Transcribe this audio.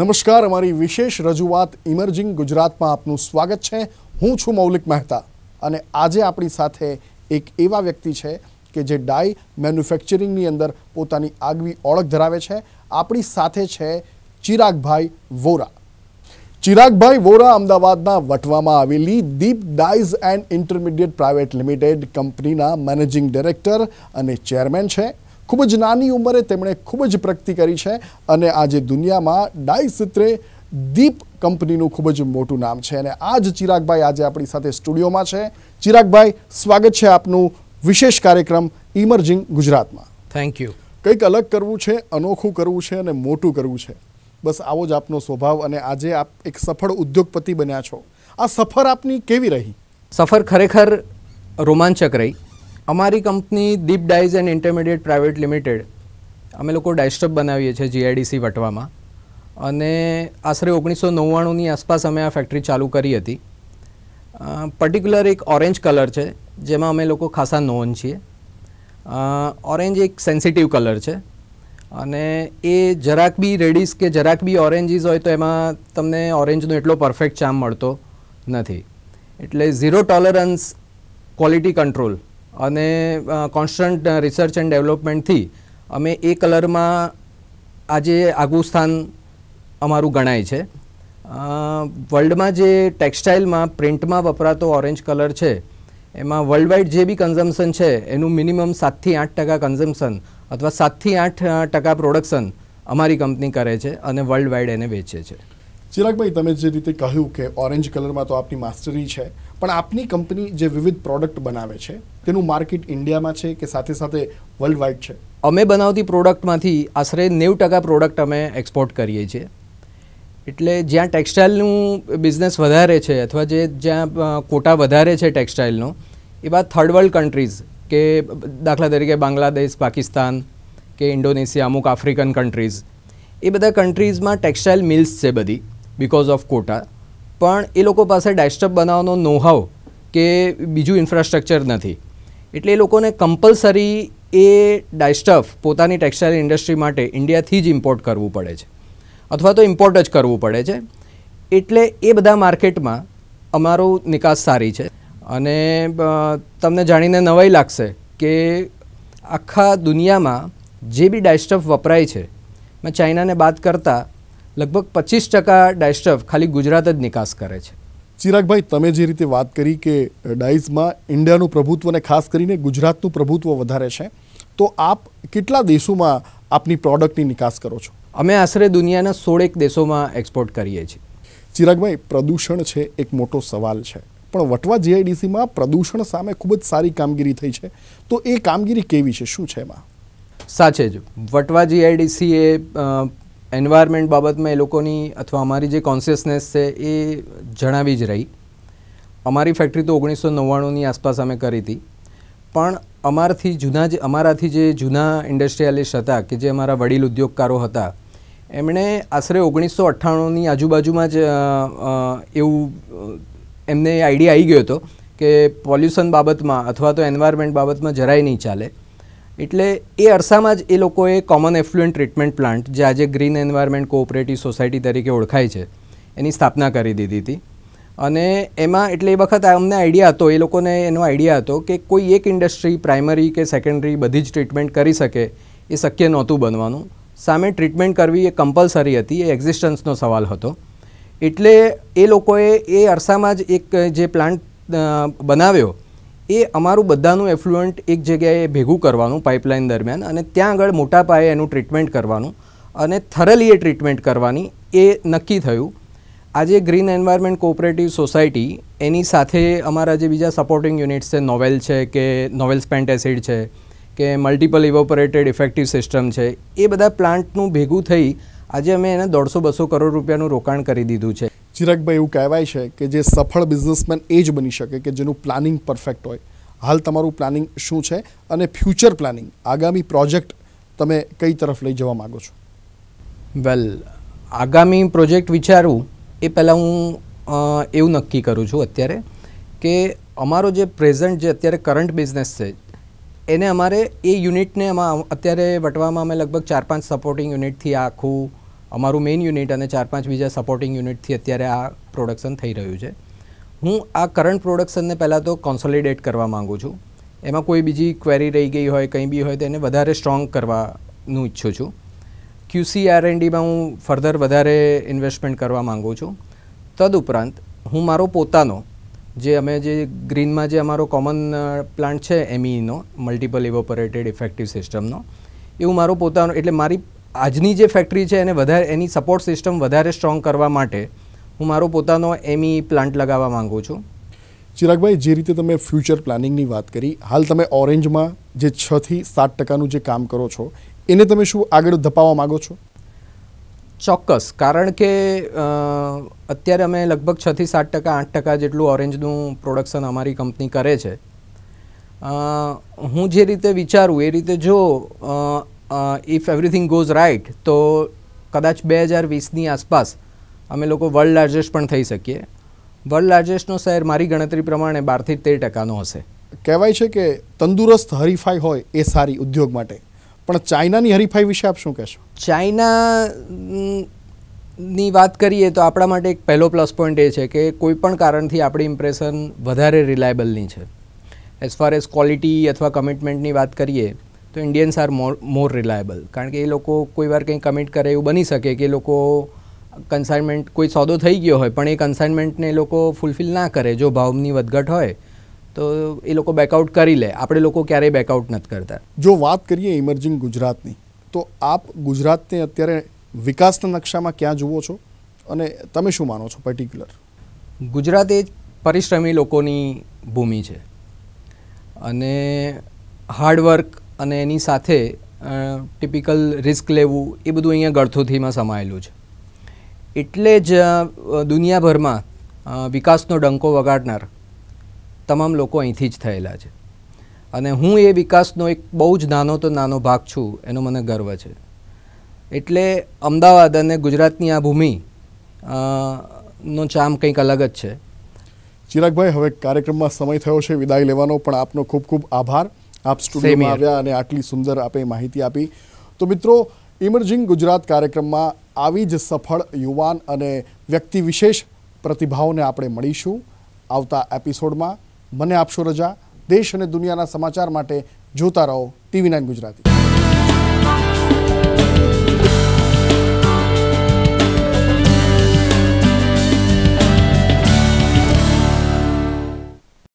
નમસ્કાર, અમારી વિશેષ રજૂઆત ઇમર્જિંગ ગુજરાતમાં આપનું સ્વાગત છે. હું છું મૌલિક મહેતા અને આજે આપણી સાથે એક એવા વ્યક્તિ છે કે જે ડાય મેન્યુફેક્ચરિંગની અંદર પોતાની આગવી ઓળખ ધરાવે છે. આપણી સાથે છે ચિરાગભાઈ વોરા. ચિરાગભાઈ વોરા અમદાવાદના વટવામાં આવેલી Deep dyes and intermediate private limited કંપનીના મેનેજિંગ ડિરેક્ટર અને ચેરમેન છે. ખૂબ જ નાની ઉંમરે તેમણે ખૂબ જ પ્રગતિ કરી છે અને આજે દુનિયામાં ડાઈ સૂત્રે દીપ કંપનીનું ખૂબ જ મોટું નામ છે. અને આ જ ચિરાગભાઈ આજે આપણી સાથે સ્ટુડિયોમાં છે. ચિરાગભાઈ સ્વાગત છે આપનું વિશેષ કાર્યક્રમ ઇમર્જિંગ ગુજરાતમાં. થેન્ક યુ કંઈક અલગ કરવું છે અનોખું કરવું છે અને મોટું કરવું છે. બસ આવો જ આપનો સ્વભાવ અને આજે આપ એક સફળ ઉદ્યોગપતિ બન્યા છો. આ સફર આપની કેવી રહી? સફર ખરેખર રોમાંચક રહી. અમારી company Deep dyes and intermediate private limited અમે લોકો ડાયસ્ટપ બનાવીએ છીએ જીઆઈડીસી વટવામાં. અને આશરે ઓગણીસો નવ્વાણુંની આસપાસ અમે આ ફેક્ટરી ચાલુ કરી હતી. પર્ટિક્યુલર એક ઓરેન્જ કલર છે, જેમાં અમે લોકો ખાસા નોન છીએ. ઓરેન્જ એક સેન્સિટિવ કલર છે. અને એ જરાક બી રેડિસ કે જરાક બી ઓરેન્જીસ હોય તો એમાં તમને ઓરેન્જનો એટલો પરફેક્ટ ચામ મળતો નથી. એટલે ઝીરો ટોલરન્સ ક્વોલિટી કંટ્રોલ અને કોન્સ્ટન્ટ રિસર્ચ એન્ડ ડેવલપમેન્ટથી અમે એ કલરમાં આજે આગવું સ્થાન અમારું ગણાય છે. વર્લ્ડમાં જે ટેક્સટાઇલમાં પ્રિન્ટમાં વપરાતો ઓરેન્જ કલર છે, એમાં વર્લ્ડ વાઇડ જે બી કન્ઝમ્પશન છે, એનું મિનિમમ સાતથી આઠ ટકા કન્ઝમ્પશન અથવા સાતથી આઠ ટકા પ્રોડક્શન અમારી કંપની કરે છે અને વર્લ્ડ વાઇડ એને વેચે છે. ચિરાગભાઈ, તમે જે રીતે કહ્યું કે ઓરેન્જ કલરમાં તો આપની માસ્ટરી છે, પણ આપની કંપની જે વિવિધ પ્રોડક્ટ બનાવે છે તેનું માર્કેટ ઇન્ડિયામાં છે કે સાથે સાથે વર્લ્ડ વાઇડ છે? અમે બનાવતી પ્રોડક્ટમાંથી આશરે નેવું ટકા પ્રોડક્ટ અમે એક્સપોર્ટ કરીએ છીએ. એટલે જ્યાં ટેક્સટાઇલનું બિઝનેસ વધારે છે અથવા જે જ્યાં કોટા વધારે છે ટેક્સટાઇલનો એવા થર્ડ વર્લ્ડ કન્ટ્રીઝ કે દાખલા તરીકે બાંગ્લાદેશ, પાકિસ્તાન કે ઇન્ડોનેશિયા, અમુક આફ્રિકન કન્ટ્રીઝ એ બધા કન્ટ્રીઝમાં ટેક્સટાઇલ મિલ્સ છે બધી બિકોઝ ઓફ કોટા પણ એ લોકો પાસે ડાયસ્ટપ બનાવવાનો નોહાવ કે બીજું ઇન્ફ્રાસ્ટ્રક્ચર નથી. એટલે એ લોકોને કમ્પલસરી એ ડાયસ્ટફ પોતાની ટેક્સટાઇલ ઇન્ડસ્ટ્રી માટે ઇન્ડિયાથી જ ઇમ્પોર્ટ કરવું પડે છે. અથવા તો ઇમ્પોર્ટ જ કરવું પડે છે. એટલે એ બધા માર્કેટમાં અમારો નિકાસ સારી છે. અને તમને જાણીને નવાઈ લાગશે કે આખા દુનિયામાં જે બી ડાયસ્ટફ વપરાય છે, મેં ચાઇનાને બાદ કરતાં લગભગ પચીસ ટકા ડાયસ્ટફ ખાલી ગુજરાત જ નિકાસ કરે છે. ચિરાગભાઈ તમે જે રીતે વાત કરી કે ડાઇઝમાં ઇન્ડિયાનું પ્રભુત્વ અને ખાસ કરીને ગુજરાતનું પ્રભુત્વ વધારે છે તો આપ કેટલા દેશોમાં આપની પ્રોડક્ટની નિકાસ કરો છો? અમે આશરે દુનિયાના સોળેક દેશોમાં એક્સપોર્ટ કરીએ છીએ. ચિરાગભાઈ પ્રદૂષણ છે એક મોટો સવાલ છે પણ વટવા જીઆઈડીસીમાં પ્રદૂષણ સામે ખૂબ જ સારી કામગીરી થઈ છે તો એ કામગીરી કેવી છે? શું છે એમાં? સાચે જ. વટવા જીઆઈડીસી એ એન્વાયરમેન્ટ બાબતમાં એ લોકોની અથવા અમારી જે કોન્શિયસનેસ છે એ જણાવી જ રહી. અમારી ફેક્ટરી તો ઓગણીસો નવ્વાણુંની આસપાસ અમે કરી હતી. પણ અમારાથી જૂના જે, અમારાથી જે જૂના ઇન્ડસ્ટ્રીયાલિસ્ટ હતા કે જે અમારા વડીલ ઉદ્યોગકારો હતા, એમણે આશરે ઓગણીસો અઠ્ઠાણુંની આજુબાજુમાં જ એવું એમને આઈડિયા આવી ગયો હતો કે પોલ્યુશન બાબતમાં અથવા તો એન્વાયરમેન્ટ બાબતમાં જરાય નહીં ચાલે. એટલે એ અરસામાં જ એ લોકોએ કોમન એફ્લુએન્ટ ટ્રીટમેન્ટ પ્લાન્ટ જે આજે ગ્રીન એન્વાયરમેન્ટ કોઓપરેટિવ સોસાયટી તરીકે ઓળખાય છે, એની સ્થાપના કરી દીધી હતી. અને એમાં એટલે એ વખત અમને આઈડિયા હતો, એ લોકોને એનો આઈડિયા હતો કે કોઈ એક ઇન્ડસ્ટ્રી પ્રાઇમરી કે સેકન્ડરી બધી જ ટ્રીટમેન્ટ કરી શકે એ શક્ય નહોતું બનવાનું. સામે ટ્રીટમેન્ટ કરવી એ કમ્પલસરી હતી, એ એક્ઝિસ્ટન્સનો સવાલ હતો. એટલે એ લોકોએ એ અરસામાં જ એક જે પ્લાન્ટ બનાવ્યો એ અમારું બધાનું એફ્લુઅન્ટ એક જગ્યાએ ભેગું કરવાનું પાઇપલાઇન દરમિયાન અને ત્યાં આગળ મોટા પાયે એનું ટ્રીટમેન્ટ કરવાનું અને થરલી એ ટ્રીટમેન્ટ કરવાની એ નક્કી થયું. આજે ગ્રીન એન્વાયરમેન્ટ કોઓપરેટિવ સોસાયટી એની સાથે અમારા જે બીજા સપોર્ટિંગ યુનિટ્સ છે નોવેલ છે કે નોવેલ સ્પેન્ટ એસિડ છે કે મલ્ટિપલ ઇવોપરેટેડ ઇફેક્ટિવ સિસ્ટમ છે, એ બધા પ્લાન્ટનું ભેગું થઈ આજે અમે એને દોઢસો બસો કરોડ રૂપિયાનું રોકાણ કરી દીધું છે. ચિરાગભાઈ એવું કહેવાય છે કે જે સફળ બિઝનેસમેન એ જ બની શકે, કે જેનું પ્લાનિંગ પરફેક્ટ હોય. હાલ તમારું પ્લાનિંગ શું છે અને ફ્યુચર પ્લાનિંગ આગામી પ્રોજેક્ટ તમે કઈ તરફ લઈ જવા માગો છો? વેલ આગામી પ્રોજેક્ટ વિચારું એ પહેલાં હું એવું નક્કી કરું છું અત્યારે કે અમારો જે પ્રેઝન્ટ જે અત્યારે કરંટ બિઝનેસ છે, એને અમારે એ યુનિટને એમાં અત્યારે વટવામાં અમે લગભગ ચાર પાંચ સપોર્ટિંગ યુનિટથી આખું અમારું મેઇન યુનિટ અને ચાર પાંચ બીજા સપોર્ટિંગ યુનિટથી અત્યારે આ પ્રોડક્શન થઈ રહ્યું છે. હું આ કરંટ પ્રોડક્શનને પહેલાં તો કોન્સોલિડેટ કરવા માગું છું. એમાં કોઈ બીજી ક્વેરી રહી ગઈ હોય, કંઈ બી હોય તો એને વધારે સ્ટ્રોંગ કરવાનું ઈચ્છું છું. ક્યુસી આર એન ડીમાં હું ફર્ધર વધારે ઇન્વેસ્ટમેન્ટ કરવા માગું છું. તદુપરાંત, હું મારો પોતાનો, જે અમે જે ગ્રીનમાં જે અમારો કોમન પ્લાન્ટ છે એમઈનો મલ્ટિપલ ઇવોપરેટેડ ઇફેક્ટિવ સિસ્ટમનો એવું મારો પોતાનો, એટલે મારી આજની જે ફેક્ટરી છે એને વધારે એની સપોર્ટ સિસ્ટમ વધારે સ્ટ્રોંગ કરવા માટે હું મારો પોતાનો એમઈ પ્લાન્ટ લગાવવા માગું છું. ચિરાગભાઈ જે રીતે તમે ફ્યુચર પ્લાનિંગની વાત કરી હાલ તમે ઓરેન્જમાં જે છથી સાત ટકાનું જે કામ કરો છો એને તમે શું આગળ ધપાવવા માગો છો? ચોક્કસ કારણ કે અત્યારે અમે લગભગ છથી સાત ટકા આઠ ટકા જેટલું ઓરેન્જનું પ્રોડક્શન અમારી કંપની કરે છે. હું જે રીતે વિચારું એ રીતે જો ઇફ એવરીથિંગ ગોઝ રાઇટ તો કદાચ બે હજાર વીસની આસપાસ અમે લોકો વર્લ્ડ લાર્જેસ્ટ પણ થઈ શકીએ. વર્લ્ડ લાર્જેસ્ટનો શહેર મારી ગણતરી પ્રમાણે બારથી તેર ટકાનો હશે. કહેવાય છે કે તંદુરસ્ત હરીફાઈ હોય એ સારી ઉદ્યોગ માટે. પણ ચાઇનાની હરીફાઈ વિશે આપ શું કહેશો? ચાઇના ની વાત કરીએ તો આપણા માટે એક પહેલો પ્લસ પોઈન્ટ એ છે કે કોઈ પણ કારણથી આપણી ઇમ્પ્રેશન વધારે રિલાયબલની છે. એઝ ફાર એઝ ક્વોલિટી અથવા કમિટમેન્ટની વાત કરીએ તો Indians are more more reliable કારણ કે એ લોકો કોઈ વાર કંઈ કમિટ કરે એવું બની શકે કે એ લોકો કન્સાઇનમેન્ટ કોઈ સોદો થઈ ગયો હોય પણ એ કન્સાઇનમેન્ટને એ લોકો ફૂલફિલ ના કરે જો ભાવની વધઘટ હોય તો એ લોકો બેકઆઉટ કરી લે. આપણે લોકો ક્યારેય બેકઆઉટ નથી કરતા. જો વાત કરીએ ઇમર્જિંગ ગુજરાતની તો આપ ગુજરાતને અત્યારે વિકાસના નકશામાં ક્યાં જુઓ છો? અને તમે શું માનો છો પર્ટિક્યુલર ગુજરાત એ પરિશ્રમી લોકોની ભૂમિ છે. અને હાર્ડવર્ક અને એની સાથે ટિપિકલ રિસ્ક લેવું, એ બધું અહીંયા ગળથુથીમાં સમાયેલું છે. એટલે જ દુનિયાભરમાં વિકાસનો ડંકો વગાડનાર તમામ લોકો અહીંથી જ થયેલા છે. અને હું એ વિકાસનો એક બહુ જ નાનો તો નાનો ભાગ છું, એનો મને ગર્વ છે. એટલે અમદાવાદ અને ગુજરાતની આ ભૂમિ નો ચામ કંઈક અલગ જ છે. ચિરાગભાઈ, હવે કાર્યક્રમમાં સમય થયો છે, વિદાય લેવાનો, પણ આપનો ખૂબ ખૂબ આભાર. આપ સ્ટુડિયોમાં આવ્યા અને આટલી સુંદર આપે માહિતી આપી. તો મિત્રો ઇમર્જિંગ ગુજરાત કાર્યક્રમમાં આવી જ સફળ યુવાન અને વ્યક્તિ વિશેષ પ્રતિભાઓને આપણે મળીશું આવતા એપિસોડમાં. મને આપશો રજા. દેશ અને દુનિયાના સમાચાર માટે જોતા રહો ટીવી નાઇન ગુજરાતી.